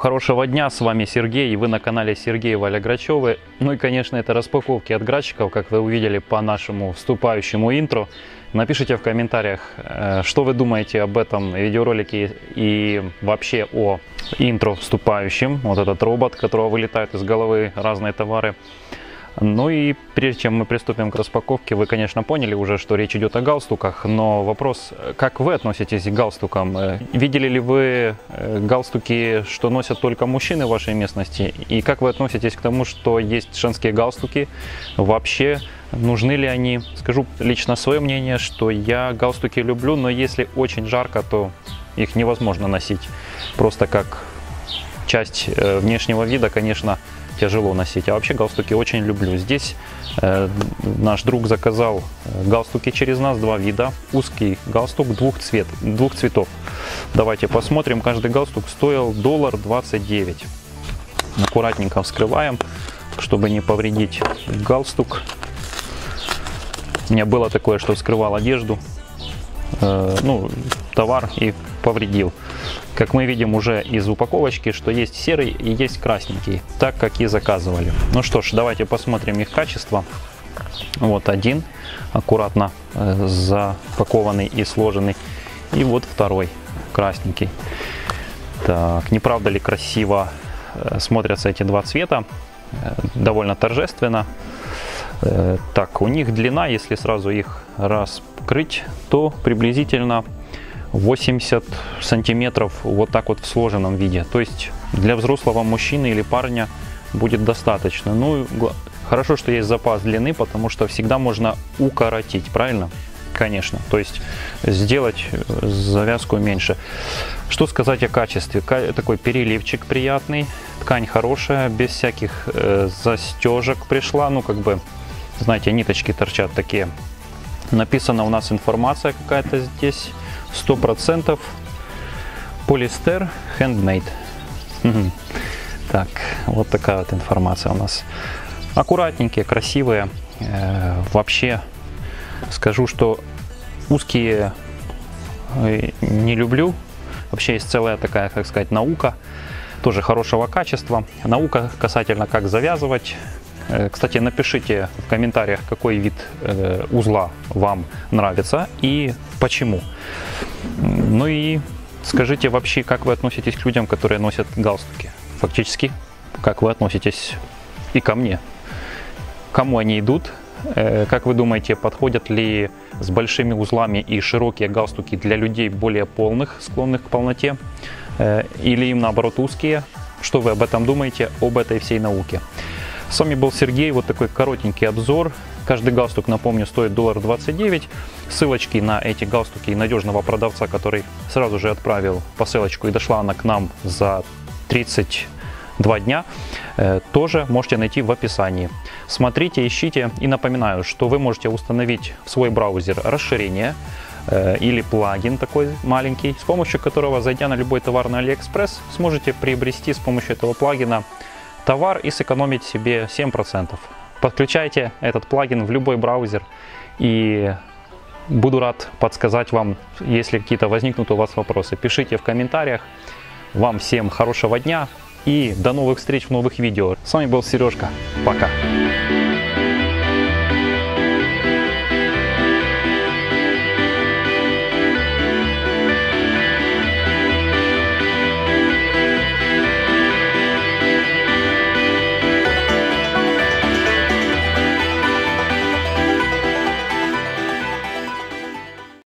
хорошего дня, с вами Сергей, и вы на канале Сергей Валя Грачевы. Ну и, конечно, это распаковки от грачиков, как вы увидели по нашему вступающему интро. Напишите в комментариях, э, что вы думаете об этом видеоролике и вообще о интро вступающем. Вот этот робот, которого вылетают из головы разные товары. Ну и прежде чем мы приступим к распаковке, вы, конечно, поняли уже, что речь идет о галстуках, но вопрос, как вы относитесь к галстукам? Э, видели ли вы э, галстуки, что носят только мужчины в вашей местности? И как вы относитесь к тому, что есть женские галстуки? Вообще, нужны ли они? Скажу лично свое мнение, что я галстуки люблю, но если очень жарко, то их невозможно носить. Просто как часть э, внешнего вида, конечно, тяжело носить. А вообще галстуки очень люблю. Здесь э, наш друг заказал э, галстуки через нас, два вида. Узкий галстук двух, цвет, двух цветов. Давайте посмотрим. Каждый галстук стоил доллар 29. Аккуратненько вскрываем, чтобы не повредить галстук. У меня было такое, что вскрывал одежду, э, ну, товар и повредил. Как мы видим уже из упаковочки, что есть серый и есть красненький, так как и заказывали. Ну что ж, давайте посмотрим их качество. Вот один, аккуратно э, запакованный и сложенный. И вот второй, красненький. Так, не правда ли красиво э, смотрятся эти два цвета? Э, довольно торжественно. Так, у них длина, если сразу их раскрыть, то приблизительно 80 сантиметров вот так вот в сложенном виде. То есть для взрослого мужчины или парня будет достаточно. Ну, хорошо, что есть запас длины, потому что всегда можно укоротить, правильно? Конечно, то есть сделать э, завязку меньше. Что сказать о качестве? Такой переливчик приятный, ткань хорошая, без всяких э, застежек пришла, ну как бы, знаете, ниточки торчат такие. Написана у нас информация какая-то здесь 100% полистер handmade. Так, вот такая вот информация у нас. Аккуратненькие, красивые. Э, вообще скажу, что узкие э, не люблю. Вообще есть целая такая, как сказать, наука, тоже хорошего качества. Наука касательно как завязывать, кстати, напишите в комментариях, какой вид э, узла вам нравится и почему. Ну и скажите вообще, как вы относитесь к людям, которые носят галстуки. Фактически, как вы относитесь и ко мне. Кому они идут, э, как вы думаете, подходят ли с большими узлами и широкие галстуки для людей более полных, склонных к полноте, или им наоборот узкие? Что вы об этом думаете, об этой всей науке? С вами был Сергей, вот такой коротенький обзор. Каждый галстук, напомню, стоит доллар 29. Ссылочки на эти галстуки и надежного продавца, который сразу же отправил посылочку и дошла она к нам за 32 дня, э, тоже можете найти в описании. Смотрите, ищите и напоминаю, что вы можете установить в свой браузер расширение э, или плагин такой маленький, с помощью которого, зайдя на любой товар на AliExpress, сможете приобрести с помощью этого плагина товар и сэкономить себе 7%. Подключайте этот плагин в любой браузер и буду рад подсказать вам, если какие-то возникнут у вас вопросы. Пишите в комментариях. Вам всем хорошего дня и до новых встреч в новых видео. С вами был Сережка. Пока.